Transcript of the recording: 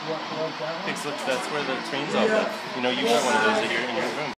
Thanks, look, that's where the trains all of. You know, you got one of those here. your.